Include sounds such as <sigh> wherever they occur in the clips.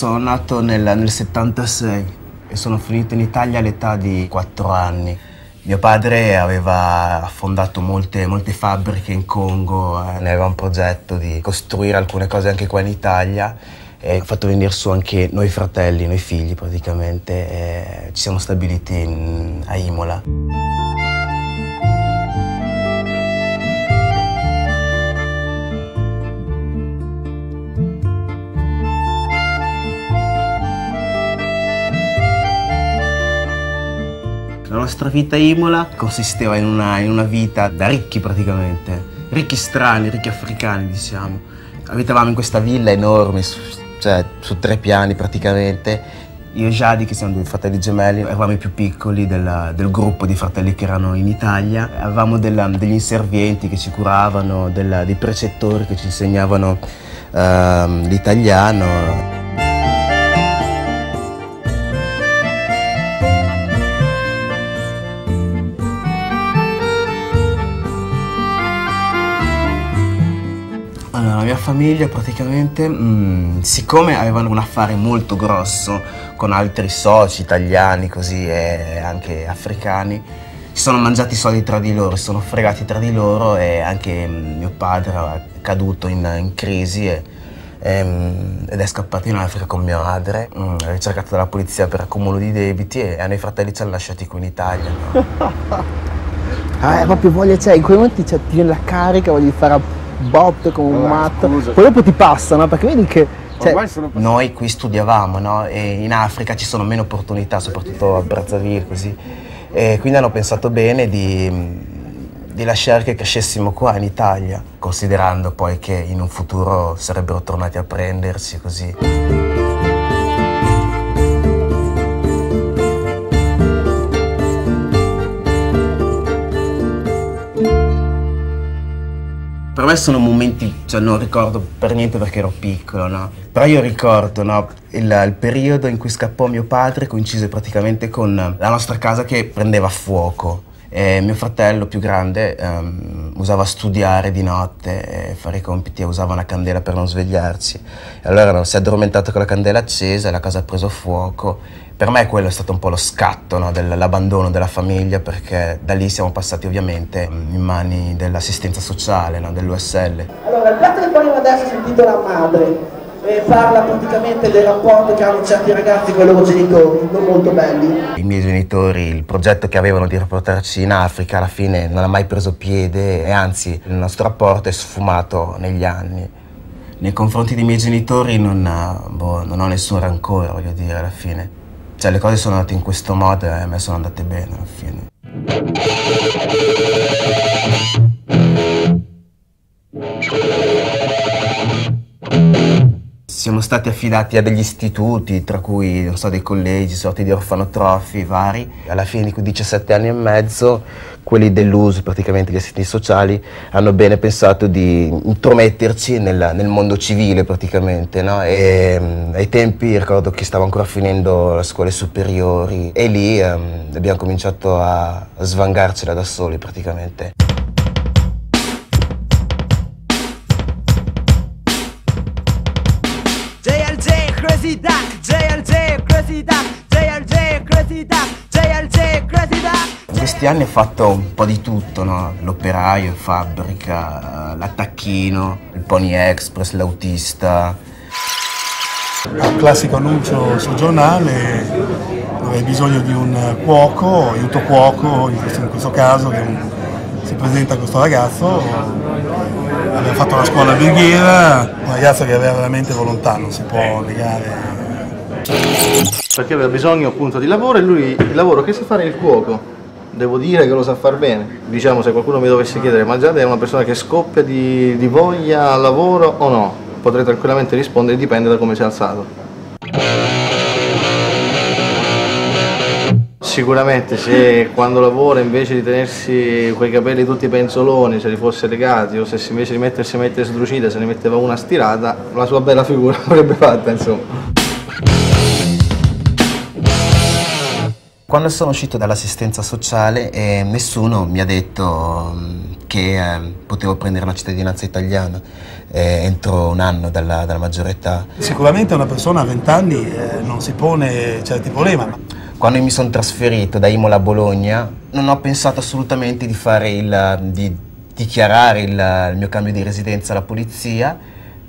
sono nato nel, nel 76 e sono finito in Italia all'età di 4 anni. Mio padre aveva fondato molte, molte fabbriche in Congo, eh, ne aveva un progetto di costruire alcune cose anche qua in Italia e ha fatto venire su anche noi fratelli, noi figli praticamente, e ci siamo stabiliti in, a Imola. La nostra vita Imola consisteva in una, in una vita da ricchi praticamente, ricchi strani, ricchi africani diciamo. Abitavamo in questa villa enorme, su, cioè su tre piani praticamente. Io e Jadi, che siamo due fratelli gemelli, eravamo i più piccoli della, del gruppo di fratelli che erano in Italia. Avevamo della, degli inservienti che ci curavano, della, dei precettori che ci insegnavano uh, l'italiano. Mia famiglia praticamente, mh, siccome avevano un affare molto grosso con altri soci italiani così e anche africani, si sono mangiati i soldi tra di loro, si sono fregati tra di loro e anche mh, mio padre è caduto in, in crisi e, e, mh, ed è scappato in Africa con mia madre, è ricercato dalla polizia per accumulo di debiti e a noi fratelli ci hanno lasciati qui in Italia. Ah, <laughs> proprio voglia, cioè, in quei momenti cioè, ti viene la carica, voglio fare botte come un matto. Poi dopo ti passa, no? Perché vedi che. Cioè, Noi qui studiavamo, no? E in Africa ci sono meno opportunità, soprattutto a Brazzaville, così. E quindi hanno pensato bene di, di lasciare che crescessimo qua in Italia, considerando poi che in un futuro sarebbero tornati a prenderci, così. Me sono momenti, cioè non ricordo per niente perché ero piccolo, no? Però io ricordo, no? Il, il, periodo in cui scappò mio padre coincise praticamente con la nostra casa che prendeva fuoco. E mio fratello più grande um, usava studiare di notte e fare i compiti e usava una candela per non svegliarsi. Allora no, si è addormentato con la candela accesa e la casa ha preso fuoco per me quello è stato un po' lo scatto no, dell'abbandono della famiglia perché da lì siamo passati ovviamente in mani dell'assistenza sociale, no, dell'USL. Allora, il piatto che poniamo adesso si intitola Madre e parla praticamente del rapporto che hanno certi ragazzi con i loro genitori, non molto belli. I miei genitori, il progetto che avevano di riportarci in Africa alla fine non ha mai preso piede e anzi il nostro rapporto è sfumato negli anni. Nei confronti dei miei genitori non, boh, non ho nessun rancore, voglio dire, alla fine. Cioè le cose sono andate in questo modo e a me sono andate bene alla fine. Siamo stati affidati a degli istituti, tra cui so, dei collegi, sorti di orfanotrofi vari. Alla fine di 17 anni e mezzo quelli dell'US, praticamente gli assistenti sociali, hanno bene pensato di intrometterci nel, nel mondo civile praticamente. No? E, um, ai tempi ricordo che stavo ancora finendo le scuole superiori e lì um, abbiamo cominciato a svangarcela da soli praticamente. In questi anni ho fatto un po' di tutto, no? l'operaio fabbrica, l'attacchino, il Pony Express, l'autista. Un classico annuncio sul giornale dove hai bisogno di un cuoco, aiuto cuoco, in questo, in questo caso che si presenta questo ragazzo, aveva fatto la scuola alberghiera, un ragazzo che aveva veramente volontà, non si può negare. Perché aveva bisogno appunto di lavoro e lui il lavoro che sa fare è il cuoco. Devo dire che lo sa far bene. Diciamo se qualcuno mi dovesse chiedere, ma Giada è una persona che scoppia di, di voglia al lavoro o no? Potrei tranquillamente rispondere, dipende da come si è alzato. Sicuramente se quando lavora invece di tenersi quei capelli tutti penzoloni, se li fosse legati o se invece di mettersi a mettere sdrucida se ne metteva una stirata, la sua bella figura <laughs> l'avrebbe fatta insomma. Quando sono uscito dall'assistenza sociale eh, nessuno mi ha detto mm, che eh, potevo prendere una cittadinanza italiana eh, entro un anno dalla, dalla, maggiore età. Sicuramente una persona a 20 anni eh, non si pone certi problemi. Quando mi sono trasferito da Imola a Bologna non ho pensato assolutamente di, il, di dichiarare il, il mio cambio di residenza alla polizia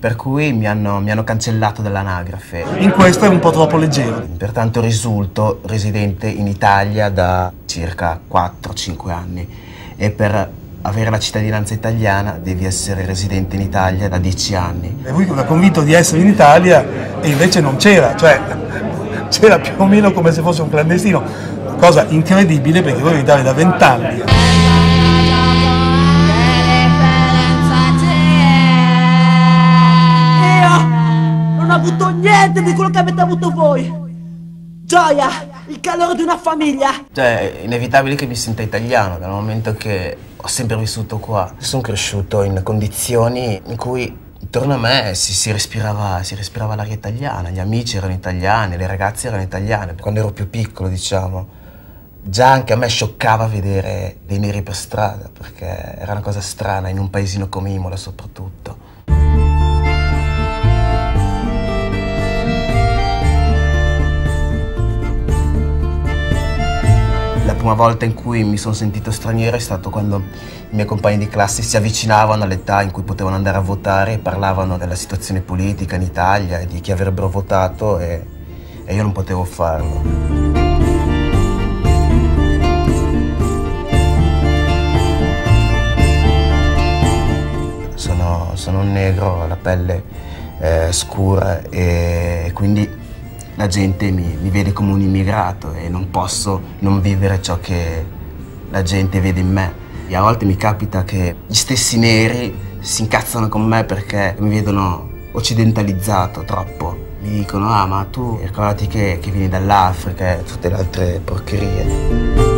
per cui mi hanno, mi hanno, cancellato dall'anagrafe. In questo è un po' troppo leggero. Pertanto risulto residente in Italia da circa 4-5 anni e per avere la cittadinanza italiana devi essere residente in Italia da 10 anni. E lui era convinto di essere in Italia e invece non c'era, cioè c'era più o meno come se fosse un clandestino, cosa incredibile perché voi in Italia da 20 anni. Avuto niente di quello che avete avuto voi. Gioia, il calore di una famiglia. Cioè, è inevitabile che mi senta italiano dal momento che ho sempre vissuto qua. Sono cresciuto in condizioni in cui intorno a me si, si, respirava, si respirava l'aria italiana, gli amici erano italiani, le ragazze erano italiane. Quando ero più piccolo, diciamo, già anche a me scioccava vedere dei neri per strada, perché era una cosa strana in un paesino come Imola soprattutto. Prima volta in cui mi sono sentito straniero è stato quando i miei compagni di classe si avvicinavano all'età in cui potevano andare a votare e parlavano della situazione politica in Italia e di chi avrebbero votato e, e io non potevo farlo. Sono, sono, un negro, la pelle eh, scura e quindi la gente mi, mi, vede come un immigrato e non posso non vivere ciò che la gente vede in me. E a volte mi capita che gli stessi neri si incazzano con me perché mi vedono occidentalizzato troppo. Mi dicono, ah ma tu ricordati che, che vieni dall'Africa e tutte le altre porcherie.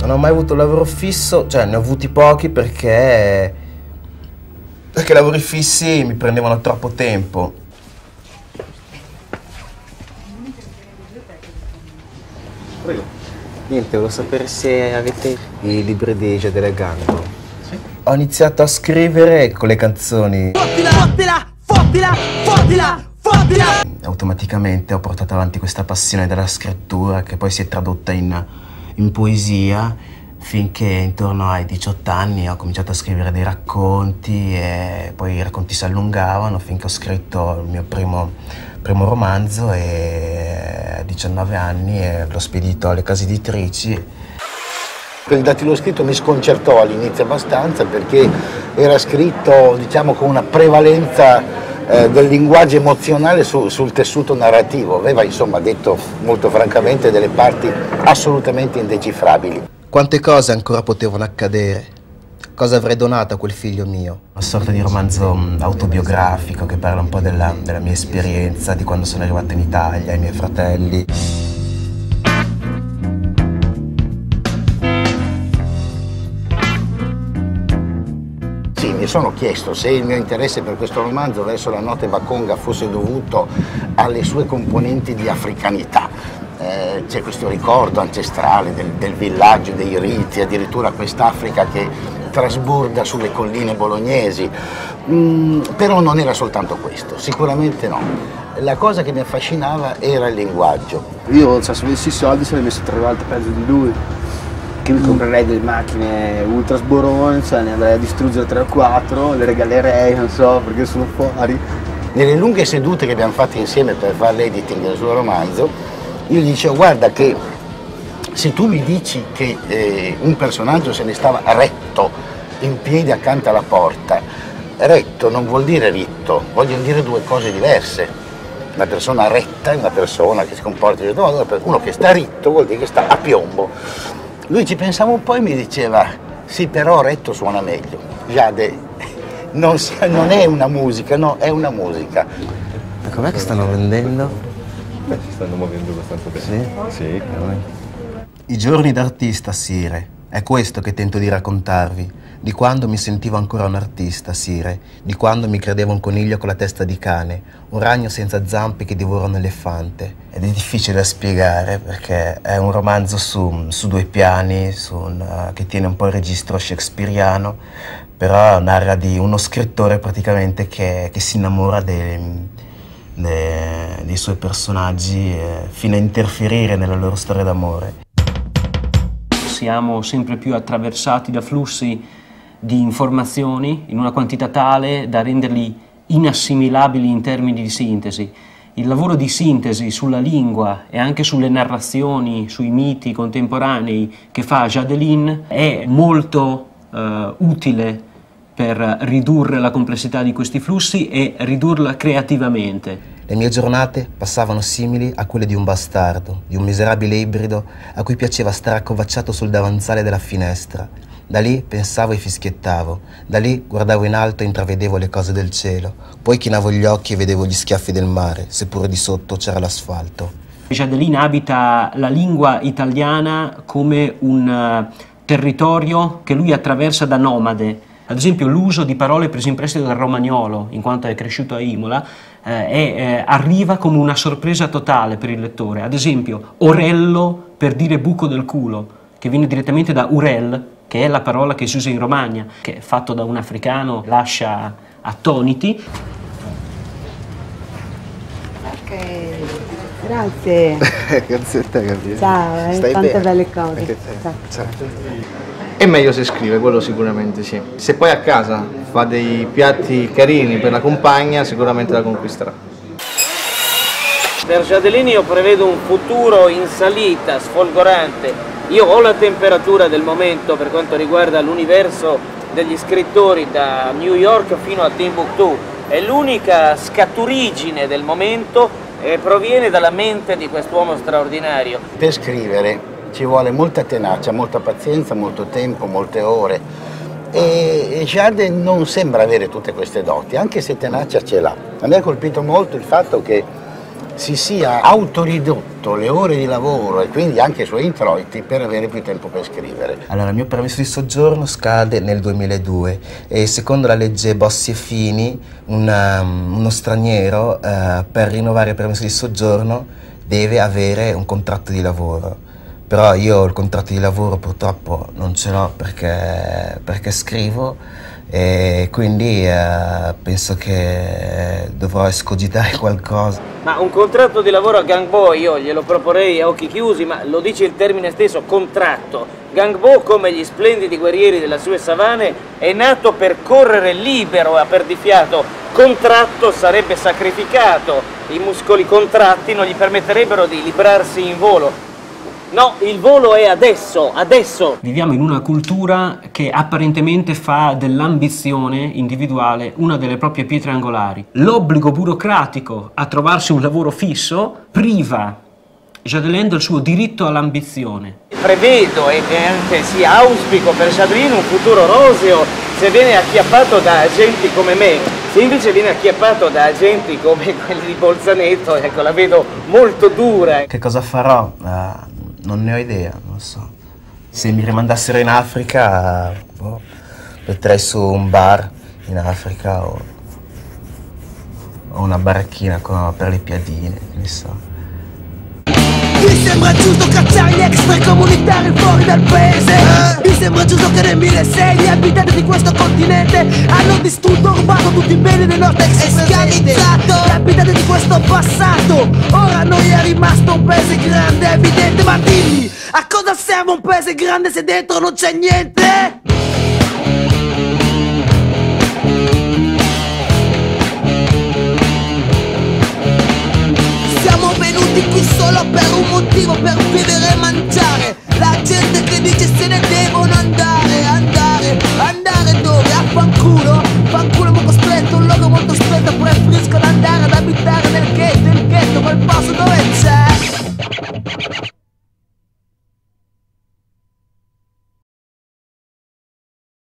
Non ho mai avuto un lavoro fisso, cioè ne ho avuti pochi perché perché i lavori fissi mi prendevano troppo tempo. Prego. Niente, volevo sapere se avete i libri di Jade Leganto. Sì. Ho iniziato a scrivere con le canzoni. Fottila, fottila, fottila, fottila, fottila! Automaticamente ho portato avanti questa passione della scrittura che poi si è tradotta in, in poesia finché intorno ai 18 anni ho cominciato a scrivere dei racconti e poi i racconti si allungavano finché ho scritto il mio primo, primo romanzo e a 19 anni l'ho spedito alle case editrici. Il dattilo scritto mi sconcertò all'inizio abbastanza perché era scritto diciamo, con una prevalenza eh, del linguaggio emozionale su, sul tessuto narrativo, aveva insomma detto molto francamente delle parti assolutamente indecifrabili. Quante cose ancora potevano accadere? Cosa avrei donato a quel figlio mio? Una sorta di romanzo mm, autobiografico che parla un po' della, della mia esperienza, di quando sono arrivato in Italia, ai miei fratelli. Sì, mi sono chiesto se il mio interesse per questo romanzo verso la notte Vaconga fosse dovuto alle sue componenti di africanità eh, c'è questo ricordo ancestrale del, del, villaggio, dei riti, addirittura quest'Africa che trasborda sulle colline bolognesi, mm, però non era soltanto questo, sicuramente no. La cosa che mi affascinava era il linguaggio. Io cioè, se avessi i soldi sarei messo tre volte peggio di lui, che mi comprerei delle macchine ultra sborone, cioè ne andrei a distruggere tre o quattro, le regalerei, non so, perché sono fuori. Nelle lunghe sedute che abbiamo fatto insieme per fare l'editing del suo romanzo, io gli dicevo guarda che se tu mi dici che eh, un personaggio se ne stava retto in piedi accanto alla porta, retto non vuol dire ritto, vogliono dire due cose diverse. Una persona retta è una persona che si comporta in un modo, uno che sta ritto vuol dire che sta a piombo. Lui ci pensava un po' e mi diceva, sì però retto suona meglio. Jade, non, non è una musica, no, è una musica. Ma com'è che stanno vendendo? Si stanno muovendo abbastanza bene. Sì? Sì. I giorni d'artista, Sire. È questo che tento di raccontarvi, di quando mi sentivo ancora un artista, Sire, di quando mi credevo un coniglio con la testa di cane, un ragno senza zampe che divora un elefante. Ed è difficile da spiegare perché è un romanzo su, su due piani, su un, uh, che tiene un po' il registro shakespeariano, però narra di uno scrittore praticamente che, che si innamora dei, dei, dei suoi personaggi eh, fino a interferire nella loro storia d'amore. Siamo sempre più attraversati da flussi di informazioni in una quantità tale da renderli inassimilabili in termini di sintesi. Il lavoro di sintesi sulla lingua e anche sulle narrazioni, sui miti contemporanei che fa Jadeline è molto eh, utile per ridurre la complessità di questi flussi e ridurla creativamente. Le mie giornate passavano simili a quelle di un bastardo, di un miserabile ibrido a cui piaceva stare accovacciato sul davanzale della finestra, da lì pensavo e fischiettavo, da lì guardavo in alto e intravedevo le cose del cielo, poi chinavo gli occhi e vedevo gli schiaffi del mare, seppure di sotto c'era l'asfalto. Jadeline abita la lingua italiana come un uh, territorio che lui attraversa da nomade. Ad esempio l'uso di parole prese in prestito dal romagnolo, in quanto è cresciuto a Imola, eh, eh, arriva come una sorpresa totale per il lettore. Ad esempio, orello per dire buco del culo, che viene direttamente da urel, che è la parola che si usa in Romagna, che fatto da un africano lascia attoniti. Ok, grazie. <laughs> grazie a te, Gabriele. Ciao, eh, Stai tante bene? belle cose. Anche te. Ciao. Ciao. È meglio se scrive, quello sicuramente sì. Se poi a casa fa dei piatti carini per la compagna, sicuramente la conquisterà. Per Giadellini io prevedo un futuro in salita, sfolgorante. Io ho la temperatura del momento per quanto riguarda l'universo degli scrittori da New York fino a Timbuktu. È l'unica scaturigine del momento e proviene dalla mente di quest'uomo straordinario. Per scrivere ci vuole molta tenacia, molta pazienza, molto tempo, molte ore. E Jade non sembra avere tutte queste doti, anche se tenacia ce l'ha. A me ha colpito molto il fatto che si sia autoridotto le ore di lavoro e quindi anche i suoi introiti per avere più tempo per scrivere. Allora, il mio permesso di soggiorno scade nel 2002 e secondo la legge Bossi e Fini una, uno straniero uh, per rinnovare il permesso di soggiorno deve avere un contratto di lavoro. Però io il contratto di lavoro purtroppo non ce l'ho perché, perché scrivo e quindi eh, penso che dovrò escogitare <laughs> qualcosa. Ma un contratto di lavoro a Gangbo io glielo proporrei a occhi chiusi, ma lo dice il termine stesso, contratto. Gangbo, come gli splendidi guerrieri delle sue savane, è nato per correre libero a perdifiato. Contratto sarebbe sacrificato, i muscoli contratti non gli permetterebbero di librarsi in volo. No, il volo è adesso, adesso. Viviamo in una cultura che apparentemente fa dell'ambizione individuale una delle proprie pietre angolari. L'obbligo burocratico a trovarsi un lavoro fisso priva Jadelin del suo diritto all'ambizione. Prevedo e anche sì, auspico per Jadrin un futuro roseo se viene acchiappato da agenti come me. Se invece viene acchiappato da agenti come quelli di Bolzaneto, ecco, la vedo molto dura. Che cosa farò? Uh, non ne ho idea, non so. Se mi rimandassero in Africa, boh, metterei su un bar in Africa o, o una baracchina con, per le piadine, che so. Mi sembra giusto cacciare gli extracomunitari fuori dal paese. Mi sembra giusto che nel 2006 gli abitanti di questo continente Hanno distrutto, rubato tutti i beni dei nostri ex Schiavizzato gli abitanti di questo passato Ora noi è rimasto un paese grande, evidente. Ma dimmi, a cosa serve un paese grande se dentro non c'è niente?